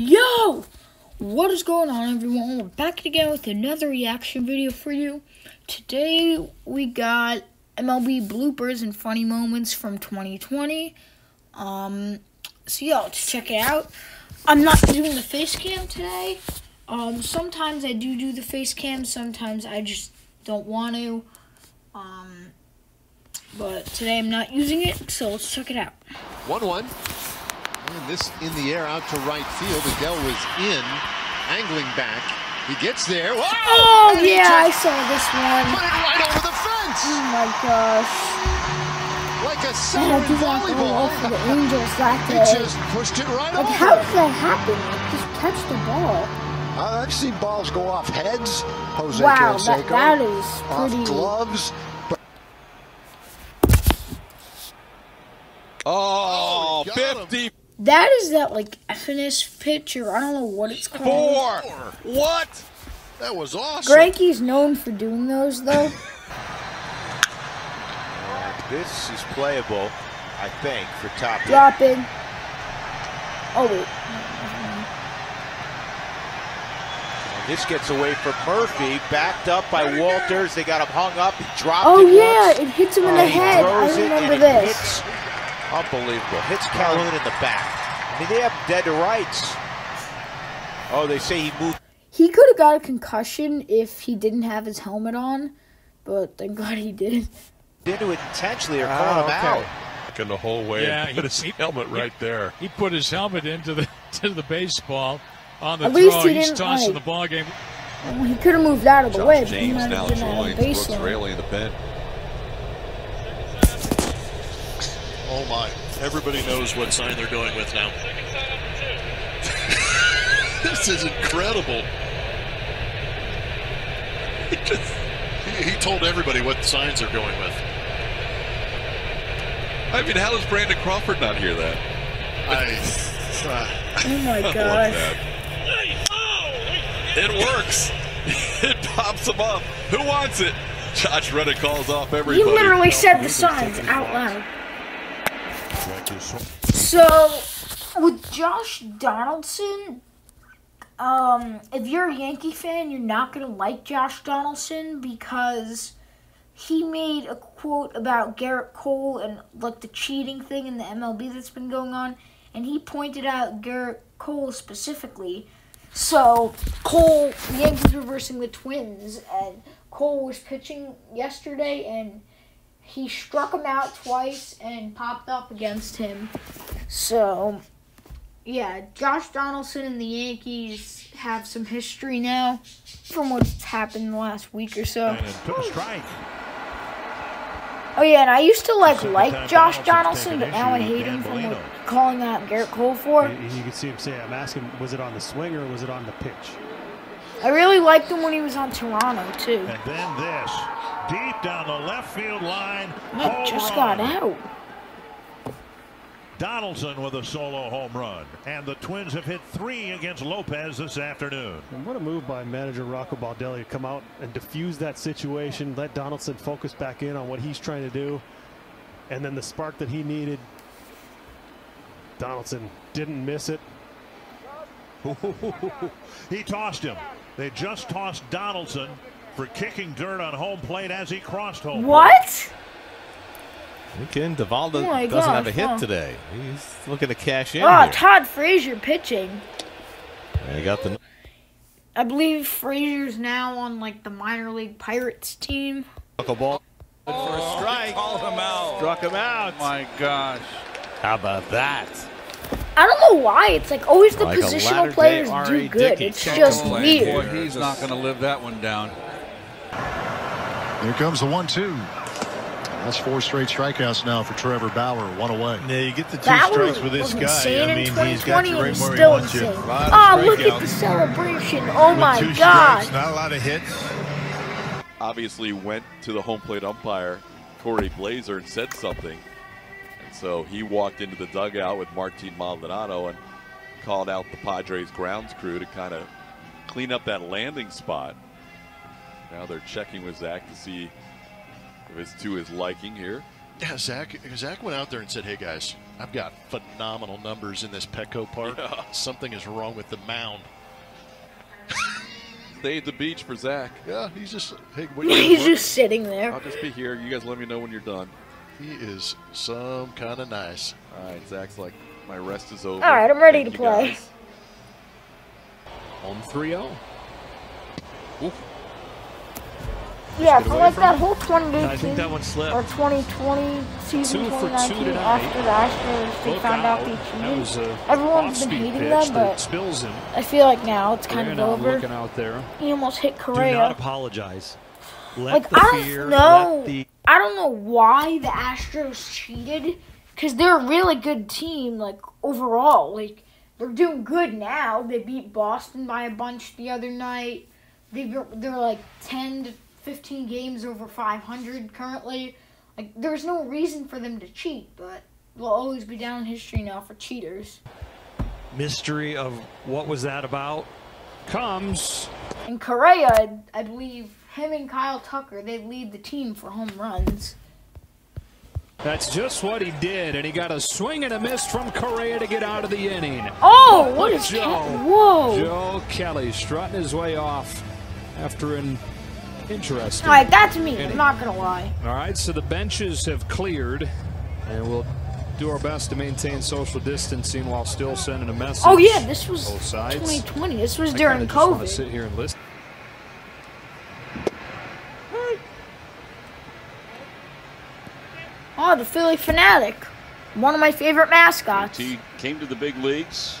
Yo! What is going on, everyone? We're back again with another reaction video for you. Today, we got MLB bloopers and funny moments from 2020. Um, so, yeah, let's check it out. I'm not doing the face cam today. Um, sometimes I do do the face cam, sometimes I just don't want to. Um, but today I'm not using it, so let's check it out. 1 1. And this in the air out to right field. Adell was in, angling back. He gets there. Whoa! Oh, And yeah, I saw this one. Put it right over the fence. Oh my gosh. Like a center had to that volleyball. for the Angels that He day. just pushed it right Like, over. how did that happen? Like, just catch the ball. Uh, I've seen balls go off heads, Jose Wow, Canseco, that, that is off pretty. gloves. Oh, Oh, got him. 54. That is that, like, FNS pitch, or I don't know what it's called. Four. What? That was awesome. Greinke's known for doing those, though. This is playable, I think, for top. Dropping. Oh, wait. This gets away from Murphy, backed up by Walters. They got him hung up. He dropped Oh, it yeah, once. it hits him in Oh, the he head. throws I it, remember and it this. Hits, unbelievable. Hits Calhoun in the back. I mean, they have dead to rights. Oh, they say he moved. He could have got a concussion if he didn't have his helmet on, but thank God he did. Did it intentionally or ah, calling him out. in the whole way. Yeah, and put his he- helmet right there. He put his helmet into the to the baseball on the At throw. least he He's didn't, tossing like- the ball game. Well, he could have moved out of the way, James now have been out of joins Brooks baseline. Raley in the pen. Oh my. Everybody knows what sign they're going with now. this is incredible. He, just, he, he told everybody what signs they're going with. I mean, how does Brandon Crawford not hear that? I, uh, Oh my I love gosh. It works. it pops them up. Who wants it? Josh Reddick calls off He everybody. literally said the signs out loud. So, with Josh Donaldson, um, if you're a Yankee fan, you're not gonna like Josh Donaldson because he made a quote about Gerrit Cole and like the cheating thing in the MLB that's been going on, and he pointed out Gerrit Cole specifically. So Cole, the Yankees were versing the Twins, and Cole was pitching yesterday, and he struck him out twice and popped up against him. So, yeah, Josh Donaldson and the Yankees have some history now from what's happened in the last week or so. took a strike. Oh yeah, and I used to like Second like Josh Donaldson, but now I hate him for what, calling out Gerrit Cole for. And you can see him say, I'm asking, was it on the swing or was it on the pitch? I really liked him when he was on Toronto too. And then this, deep down the left field line. That home just run. got out. Donaldson with a solo home run. And the Twins have hit three against Lopez this afternoon. And what a move by manager Rocco Baldelli to come out and diffuse that situation, let Donaldson focus back in on what he's trying to do, and then the spark that he needed. Donaldson didn't miss it. he tossed him. They just tossed Donaldson for kicking dirt on home plate as he crossed home. What? Again, Duvall Oh my doesn't have a hit huh. today. He's looking to cash in Oh, here. Todd Frazier pitching. And he got the I believe Frazier's now on like the minor league Pirates team. knuckleball. for a oh, strike. Called him out. Struck him out. Oh my gosh. How about that? I don't know why. It's like always the Like positional players do good. Dickey. It's Can't just Boy, weird. he's not going to live that one down. Here comes the one-two. That's four straight strikeouts now for Trevor Bauer. One away. Yeah, you get the two That strikes with this guy. I mean, he's got 2020 you and right where he still wants you. insane. Lot Oh, look at the celebration. Oh With my two gosh. strikes, not a lot of hits. Obviously went to the home plate umpire, Cory Blaser, and said something. And so he walked into the dugout with Martin Maldonado and called out the Padres grounds crew to kind of clean up that landing spot. Now they're checking with Zach to see if it's to his liking here. Yeah, Zach. Zach went out there and said, "Hey guys, I've got phenomenal numbers in this Petco Park. Yeah. Something is wrong with the mound." Stay at the beach for Zach. Yeah, he's just. Hey, what He's guys just sitting there. I'll just be here. You guys let me know when you're done. He is some kind of nice. All right, Zach's like, my rest is over. All right, I'm ready Thank to play. guys. On 3 0. Yeah, get for like that it. whole I think 2018 that one slipped. or 2020 season, Two for two 2019 tonight. after the Astros they Both found out they That cheated. was a Everyone's been off-speed hating them, that but spills him. I feel like now it's kind of over. looking out there. He almost hit Correa. Do not apologize. Let Like the I fear, don't know, the I don't know why the Astros cheated, because they're a really good team. Like overall, like they're doing good now. They beat Boston by a bunch the other night. They they're like ten to fifteen games over five hundred currently. Like there's no reason for them to cheat, but we'll always be down in history now for cheaters. mystery of what was that about. Comes. And Correa, I, I believe him and Kyle Tucker, they lead the team for home runs. That's just what he did, and he got a swing and a miss from Correa to get out of the inning. Oh, what is Joe. that? Whoa! Joe Kelly strutting his way off after an interesting. All right, that's me. I'm not gonna lie. All right, so the benches have cleared, and we'll do our best to maintain social distancing while still sending a message. Oh yeah, this was Both sides. 2020. This was I during kinda just wanna sit here and listen. Oh, the Phillie Phanatic, one of my favorite mascots. He came to the big leagues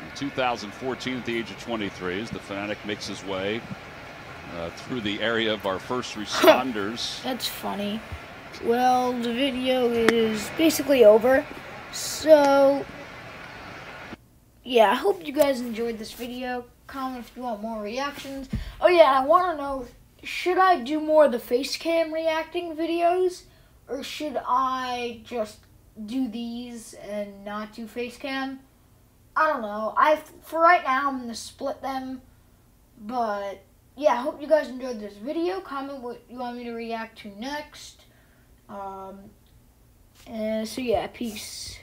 in 2014 at the age of 23 as the Fanatic makes his way uh, through the area of our first responders. That's funny. Well, the video is basically over. So, yeah, I hope you guys enjoyed this video. Comment if you want more reactions. Oh yeah, I want to know, should I do more of the face cam reacting videos? Or should I just do these and not do face cam? I don't know. I For right now, I'm going to split them. But, yeah, I hope you guys enjoyed this video. Comment what you want me to react to next. Um, and so yeah, peace.